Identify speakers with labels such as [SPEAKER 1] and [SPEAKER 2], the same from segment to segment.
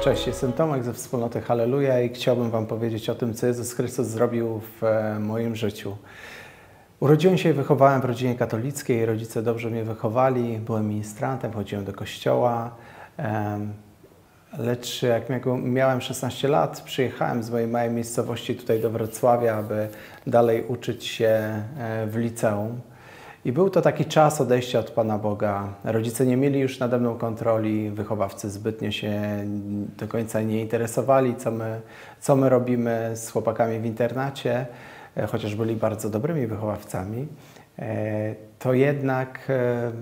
[SPEAKER 1] Cześć, jestem Tomek ze wspólnoty Halleluja i chciałbym Wam powiedzieć o tym, co Jezus Chrystus zrobił w e, moim życiu. Urodziłem się i wychowałem w rodzinie katolickiej, rodzice dobrze mnie wychowali, byłem ministrantem, chodziłem do kościoła, lecz jak miałem 16 lat, przyjechałem z mojej małej miejscowości tutaj do Wrocławia, aby dalej uczyć się e, w liceum. I był to taki czas odejścia od Pana Boga. Rodzice nie mieli już nade mną kontroli, wychowawcy zbytnio się do końca nie interesowali, co my, co my robimy z chłopakami w internacie, e, chociaż byli bardzo dobrymi wychowawcami. E, to jednak e,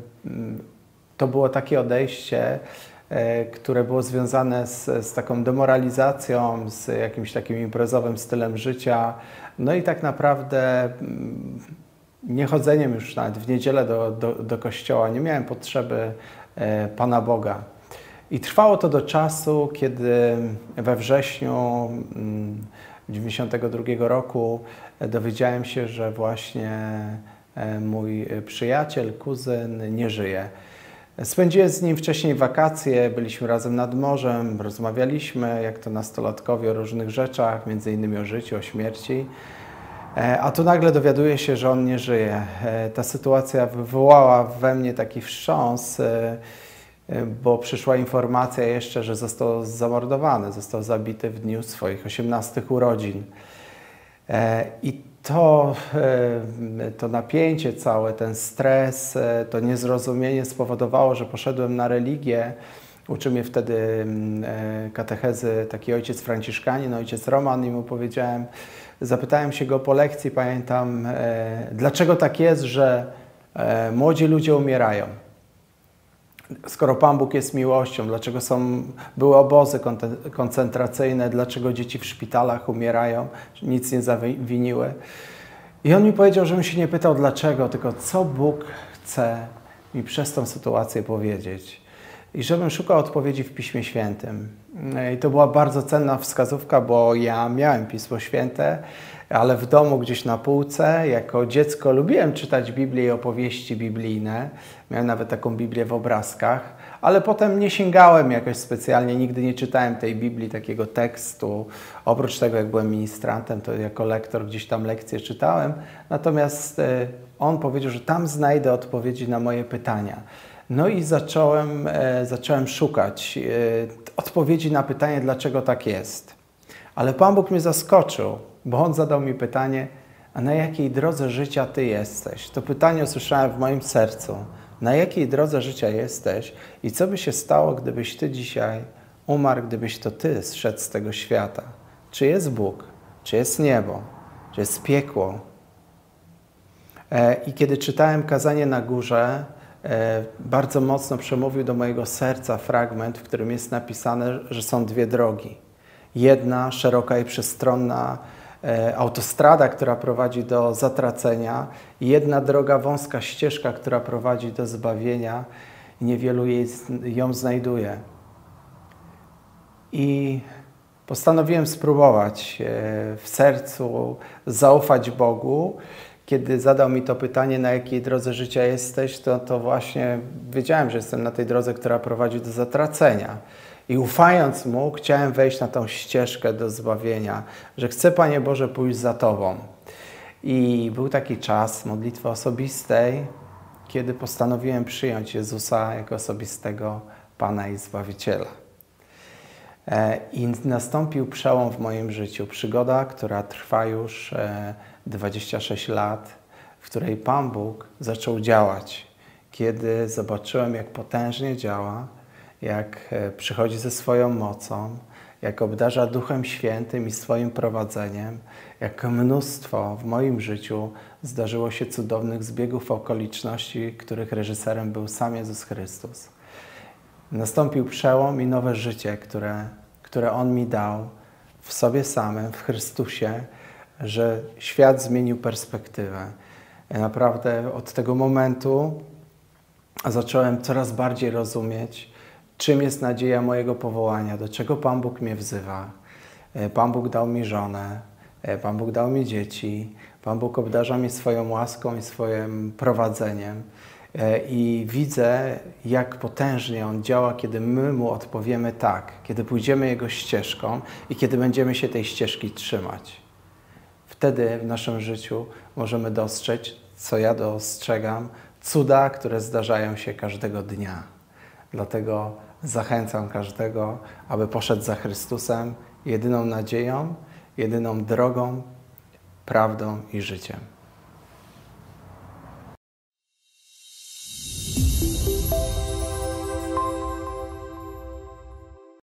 [SPEAKER 1] to było takie odejście, które było związane z, z, taką demoralizacją, z jakimś takim imprezowym stylem życia. No i tak naprawdę niechodzeniem już nawet w niedzielę do, do, do kościoła, nie miałem potrzeby e, Pana Boga. I trwało to do czasu, kiedy we wrześniu 1992 mm, roku dowiedziałem się, że właśnie e, mój przyjaciel, kuzyn nie żyje. Spędziłem z nim wcześniej wakacje, byliśmy razem nad morzem, rozmawialiśmy jak to nastolatkowie o różnych rzeczach, między innymi o życiu, o śmierci. E, a tu nagle dowiaduję się, że on nie żyje. E, ta sytuacja wywołała we mnie taki wstrząs, e, bo przyszła informacja jeszcze, że został zamordowany, został zabity w dniu swoich 18 urodzin. I to, to napięcie całe, ten stres, to niezrozumienie spowodowało, że poszedłem na religię. Uczył mnie wtedy mm, katechezy taki ojciec Franciszkanin, ojciec Roman i mu powiedziałem, Zapytałem się go po lekcji, pamiętam, e, dlaczego tak jest, że e, młodzi ludzie umierają. Skoro Pan Bóg jest miłością, dlaczego są, były obozy koncentracyjne, dlaczego dzieci w szpitalach umierają, nic nie zawiniły. I on mi powiedział, żebym się nie pytał dlaczego, tylko co Bóg chce mi przez tą sytuację powiedzieć i żebym szukał odpowiedzi w Piśmie Świętym. I to była bardzo cenna wskazówka, bo ja miałem Pismo Święte, ale w domu gdzieś na półce, jako dziecko lubiłem czytać Biblię i opowieści biblijne. Miałem nawet taką Biblię w obrazkach, ale potem nie sięgałem jakoś specjalnie, nigdy nie czytałem tej Biblii, takiego tekstu. Oprócz tego, jak byłem ministrantem, to jako lektor gdzieś tam lekcje czytałem. Natomiast e, on powiedział, że tam znajdę odpowiedzi na moje pytania. No i zacząłem, e, zacząłem szukać e, odpowiedzi na pytanie, dlaczego tak jest. Ale Pan Bóg mnie zaskoczył, bo On zadał mi pytanie, a na jakiej drodze życia Ty jesteś? To pytanie usłyszałem w moim sercu. Na jakiej drodze życia jesteś i co by się stało, gdybyś Ty dzisiaj umarł, gdybyś to Ty zszedł z tego świata? Czy jest Bóg? Czy jest niebo? Czy jest piekło? E, I kiedy czytałem kazanie na górze, bardzo mocno przemówił do mojego serca fragment, w którym jest napisane, że są dwie drogi. Jedna szeroka i przestronna e, autostrada, która prowadzi do zatracenia, jedna droga, wąska ścieżka, która prowadzi do zbawienia, niewielu jej, ją znajduje. I postanowiłem spróbować e, w sercu zaufać Bogu kiedy zadał mi to pytanie, na jakiej drodze życia jesteś, to, to właśnie wiedziałem, że jestem na tej drodze, która prowadzi do zatracenia. I ufając Mu, chciałem wejść na tą ścieżkę do zbawienia, że chcę, Panie Boże, pójść za Tobą. I był taki czas modlitwy osobistej, kiedy postanowiłem przyjąć Jezusa jako osobistego Pana i Zbawiciela. E, I nastąpił przełom w moim życiu. Przygoda, która trwa już e, 26 lat, w której Pan Bóg zaczął działać, kiedy zobaczyłem, jak potężnie działa, jak e, przychodzi ze swoją mocą, jak obdarza Duchem Świętym i swoim prowadzeniem, jak mnóstwo w moim życiu zdarzyło się cudownych zbiegów okoliczności, których reżyserem był sam Jezus Chrystus. Nastąpił przełom i nowe życie, które, które On mi dał w sobie samym, w Chrystusie, że świat zmienił perspektywę. Naprawdę od tego momentu zacząłem coraz bardziej rozumieć, czym jest nadzieja mojego powołania, do czego Pan Bóg mnie wzywa. E, Pan Bóg dał mi żonę, e, Pan Bóg dał mi dzieci, Pan Bóg obdarza mnie swoją łaską i swoim prowadzeniem. E, I widzę, jak potężnie On działa, kiedy my Mu odpowiemy tak, kiedy pójdziemy Jego ścieżką i kiedy będziemy się tej ścieżki trzymać. Wtedy w naszym życiu możemy dostrzec, co ja dostrzegam, cuda, które zdarzają się każdego dnia. Dlatego zachęcam każdego, aby poszedł za Chrystusem, jedyną nadzieją, jedyną drogą, prawdą i życiem.